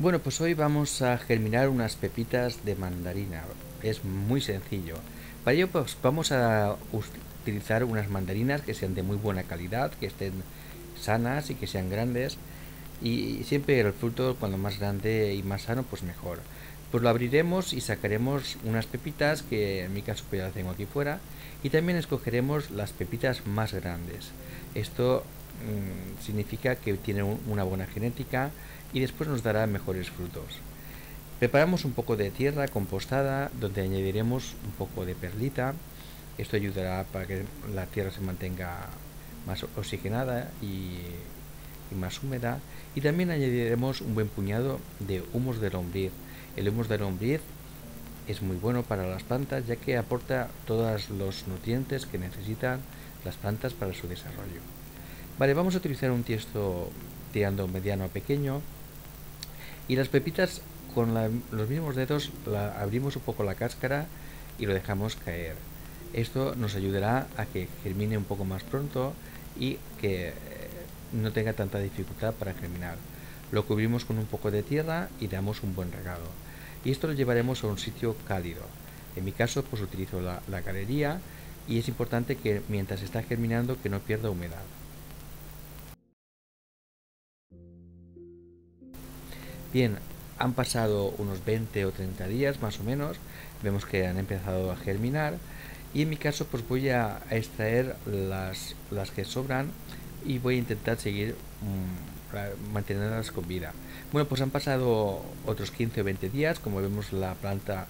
Bueno, pues hoy vamos a germinar unas pepitas de mandarina. Es muy sencillo. Para ello pues vamos a utilizar unas mandarinas que sean de muy buena calidad, que estén sanas y que sean grandes. Y siempre el fruto cuando más grande y más sano pues mejor. Pues lo abriremos y sacaremos unas pepitas que en mi caso pues ya las tengo aquí fuera. Y también escogeremos las pepitas más grandes. Esto mm, significa que tiene una buena genética y después nos dará mejores frutos. Preparamos un poco de tierra compostada donde añadiremos un poco de perlita. Esto ayudará para que la tierra se mantenga más oxigenada y, más húmeda. Y también añadiremos un buen puñado de humus de lombriz. El humus de lombriz es muy bueno para las plantas ya que aporta todos los nutrientes que necesitan las plantas para su desarrollo. Vale, vamos a utilizar un tiesto tirando mediano a pequeño y las pepitas con los mismos dedos la, abrimos un poco la cáscara y lo dejamos caer. Esto nos ayudará a que germine un poco más pronto y que eh, no tenga tanta dificultad para germinar. Lo cubrimos con un poco de tierra y damos un buen regado. Y esto lo llevaremos a un sitio cálido. En mi caso pues utilizo la, la galería y es importante que mientras está germinando que no pierda humedad. Bien, han pasado unos 20 o 30 días más o menos, vemos que han empezado a germinar. Y en mi caso pues voy a, extraer las, las, que sobran y voy a intentar seguir mm, mantenerlas con vida. Bueno, pues han pasado otros 15 o 20 días, como vemos la planta,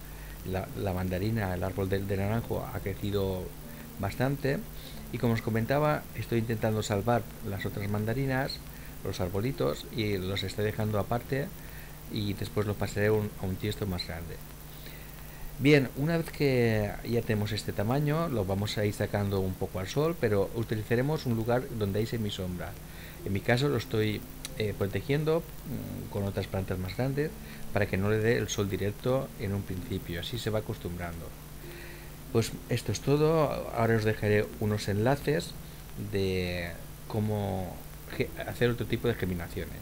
la, mandarina, el árbol de, de naranjo ha crecido bastante. Y como os comentaba estoy intentando salvar las otras mandarinas, los arbolitos y los estoy dejando aparte y después lo pasaré a un tiesto más grande. Bien, una vez que ya tenemos este tamaño, lo vamos a ir sacando un poco al sol, pero utilizaremos un lugar donde hay semisombra. En mi caso lo estoy eh, protegiendo mm, con otras plantas más grandes para que no le dé el sol directo en un principio, así se va acostumbrando. Pues esto es todo, ahora os dejaré unos enlaces de cómo hacer otro tipo de germinaciones.